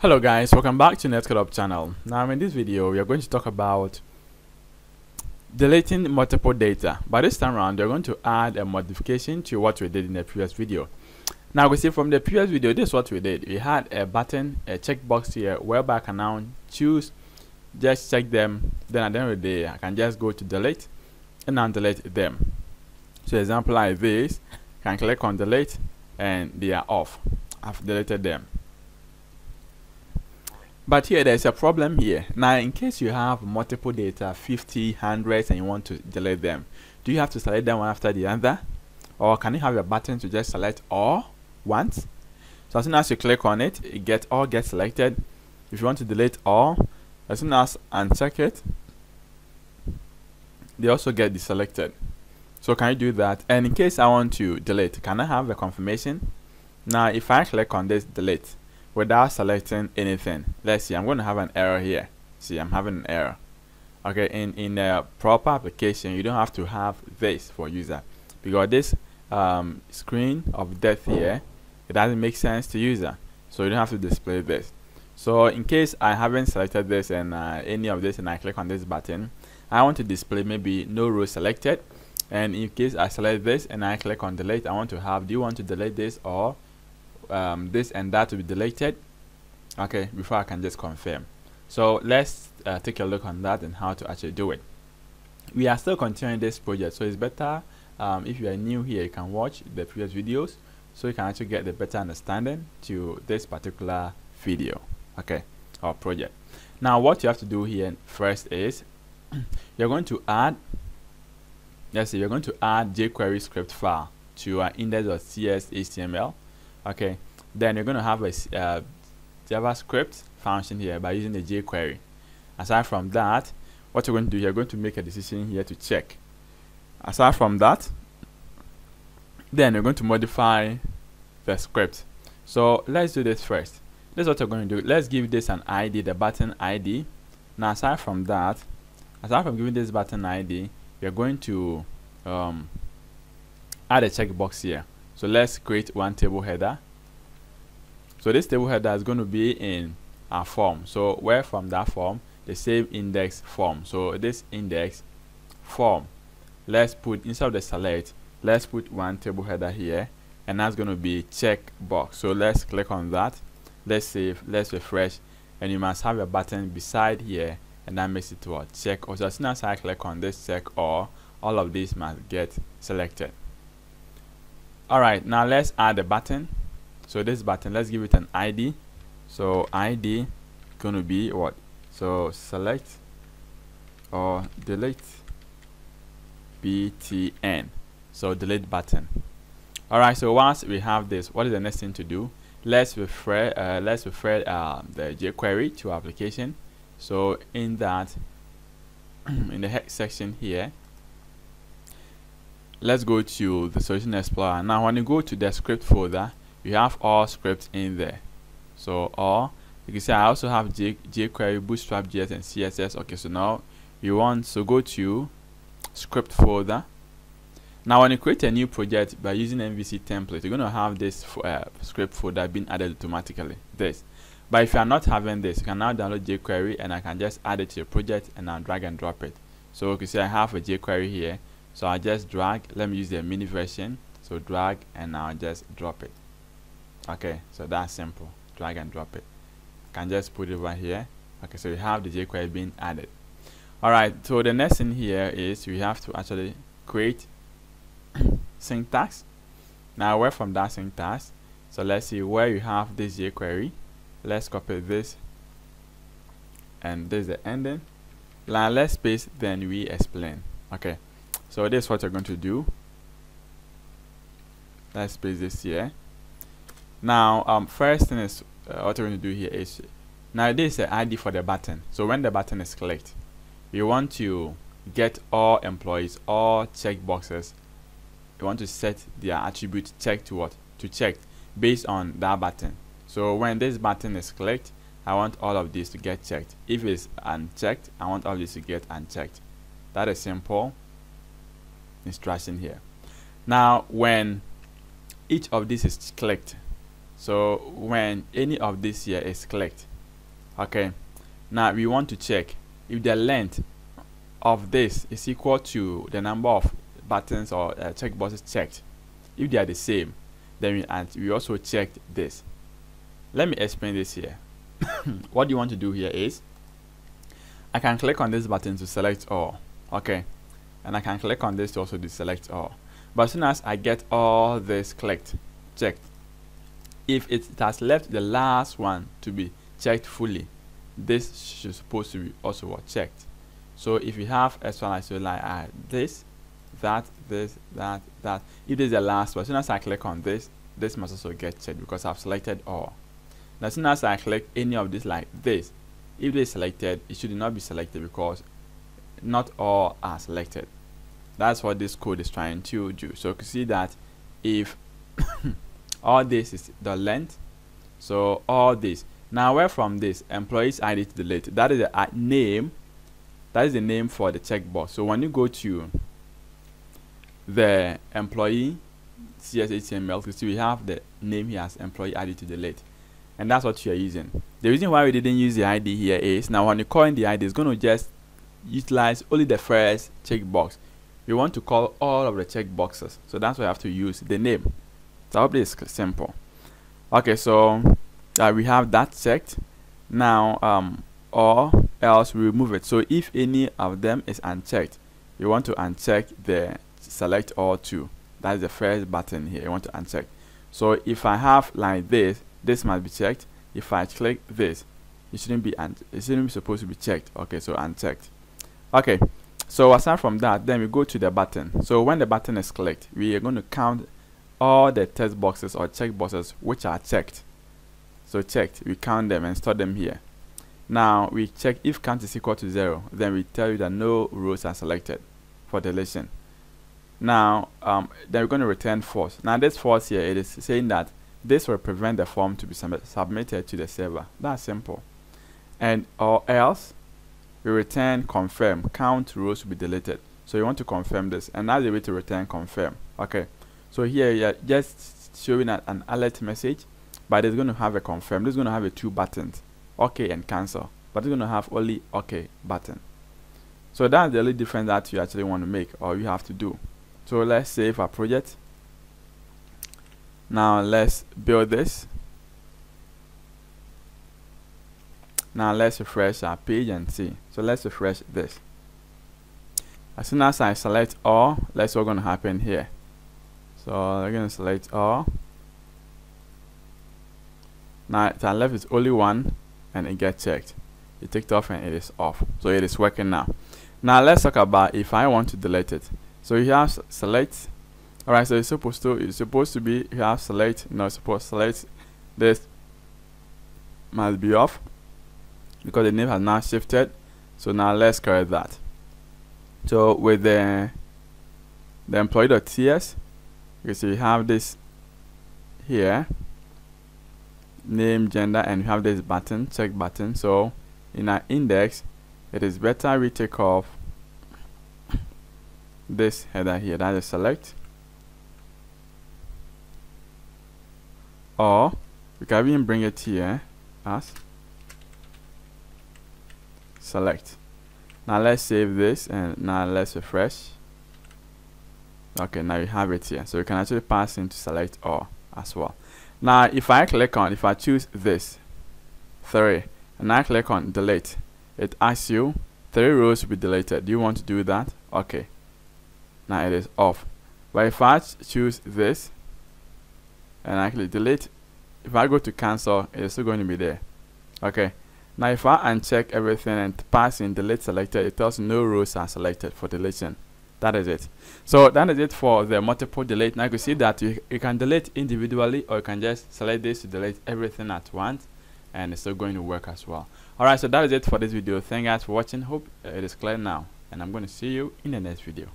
Hello guys, welcome back to NetCode channel. Now in this video we are going to talk about deleting multiple data. But this time around we are going to add a modification to what we did in the previous video. Now we see from the previous video this is what we did. We had a button, a checkbox here whereby I can now choose just check them then at the end of the day I can just go to delete and now delete them. So example like this, I can click on delete and they are off. I've deleted them but here there's a problem here. Now in case you have multiple data, 50, hundreds and you want to delete them, do you have to select them one after the other? Or can you have a button to just select all once? So as soon as you click on it, it get all get selected. If you want to delete all, as soon as uncheck it, they also get deselected. So can you do that? And in case I want to delete, can I have a confirmation? Now if I click on this delete, without selecting anything. Let's see i'm going to have an error here. See i'm having an error. Okay in in a proper application you don't have to have this for user. Because this um, screen of death here it doesn't make sense to user. So you don't have to display this. So in case I haven't selected this and uh, any of this and I click on this button I want to display maybe no row selected. And in case I select this and I click on delete I want to have do you want to delete this or um, this and that to be deleted. Okay before I can just confirm. So let's uh, take a look on that and how to actually do it. We are still continuing this project so it's better um, if you are new here you can watch the previous videos so you can actually get the better understanding to this particular video okay or project. Now what you have to do here first is you're going to add let's say you're going to add jQuery script file to our index.cs HTML okay then you're going to have a uh, javascript function here by using the jquery. Aside from that what you're going to do you're going to make a decision here to check. Aside from that then you're going to modify the script. So let's do this first. This is what you're going to do. Let's give this an id the button id now aside from that aside from giving this button id you're going to um, add a checkbox here so let's create one table header. So this table header is going to be in a form. So where from that form, the same index form. So this index form, let's put instead of the select, let's put one table header here, and that's going to be checkbox. So let's click on that. Let's save. Let's refresh, and you must have a button beside here, and that makes it to a check. Also, as soon as I click on this check, or all of these must get selected all right now let's add a button. So this button let's give it an id so id gonna be what? So select or delete btn so delete button. All right so once we have this what is the next thing to do? Let's refer uh, let's refer uh, the jquery to application. So in that in the hex section here let's go to the solution explorer now when you go to the script folder you have all scripts in there so all you can see I also have jQuery, Bootstrap, JS, and CSS. Okay, so now you want to go to script folder. Now, when you create a new project by using MVC template, you're going to have this uh, script folder being added automatically. This, but if you are not having this, you can now download jQuery, and I can just add it to your project and now drag and drop it. So you can see I have a jQuery here so I just drag let me use the mini version. So drag and I'll just drop it. Okay so that's simple. Drag and drop it. I can just put it right here. Okay so we have the jQuery being added. Alright so the next thing here is we have to actually create syntax. Now away from that syntax so let's see where you have this jQuery. Let's copy this and this is the ending. Now let's paste then we explain. Okay so this is what you're going to do. Let's paste this here. Now um first thing is uh, what we're going to do here is now this is the id for the button. So when the button is clicked you want to get all employees all checkboxes you want to set their attribute check to what? To check based on that button. So when this button is clicked I want all of these to get checked. If it's unchecked I want all these to get unchecked. That is simple instruction here. Now when each of these is clicked so when any of this here is clicked okay now we want to check if the length of this is equal to the number of buttons or uh, checkboxes checked. If they are the same then we and we also checked this. Let me explain this here. What you want to do here is I can click on this button to select all okay and I can click on this to also deselect all. But as soon as I get all this clicked checked if it has left the last one to be checked fully this should supposed to be also what checked. So if you have extra like so like uh, this that this that that. If this is the last one as soon as I click on this this must also get checked because I've selected all. Now as soon as I click any of this like this if they selected it should not be selected because not all are selected. That's what this code is trying to do. So you can see that if all this is the length so all this. Now where from this? Employees id to delete. That is the name. That is the name for the checkbox. So when you go to the employee CSHTML you see we have the name here as employee id to delete. And that's what you are using. The reason why we didn't use the id here is now when you call in the id it's going to just utilize only the first checkbox. We want to call all of the checkboxes. So that's why I have to use the name. So I hope this is simple. Okay so uh, we have that checked now um, or else we remove it. So if any of them is unchecked you want to uncheck the select all two. That's the first button here. You want to uncheck. So if I have like this this must be checked. If I click this it shouldn't be and it shouldn't be supposed to be checked. Okay so unchecked okay so aside from that then we go to the button. So when the button is clicked we are going to count all the text boxes or check boxes which are checked. So checked we count them and store them here. Now we check if count is equal to zero then we tell you that no rows are selected for deletion. Now um, then we're going to return false. Now this false here it is saying that this will prevent the form to be sub submitted to the server. That's simple. And or else we return confirm count rows will be deleted. So you want to confirm this and that's the way to return confirm. Okay. So here you're just showing an alert message but it's going to have a confirm. This is going to have a two buttons okay and cancel. But it's going to have only okay button. So that's the only difference that you actually want to make or you have to do. So let's save our project. Now let's build this now let's refresh our page and see. So let's refresh this. As soon as I select all let's what's going to happen here. So I'm going to select all. Now to left is only one and it gets checked. It ticked off and it is off. So it is working now. Now let's talk about if I want to delete it. So you have select. Alright so it's supposed to it's supposed to be you have select no suppose select this. Must be off because the name has now shifted. So now let's correct that. So with the the employee.ts you see we have this here name gender and we have this button check button. So in our index it is better we take off this header here that is select. Or we can even bring it here as select. Now let's save this and now let's refresh. Okay now you have it here. So you can actually pass into select all as well. Now if I click on if I choose this three and I click on delete it asks you three rows will be deleted. Do you want to do that? Okay. Now it is off. But if I choose this and I click delete if I go to cancel it is still going to be there. Okay now if I uncheck everything and pass in delete selected it tells no rows are selected for deletion. That is it. So that is it for the multiple delete. Now you see that you, you can delete individually or you can just select this to delete everything at once and it's still going to work as well. Alright so that is it for this video. Thank you guys for watching. Hope uh, it is clear now and I'm going to see you in the next video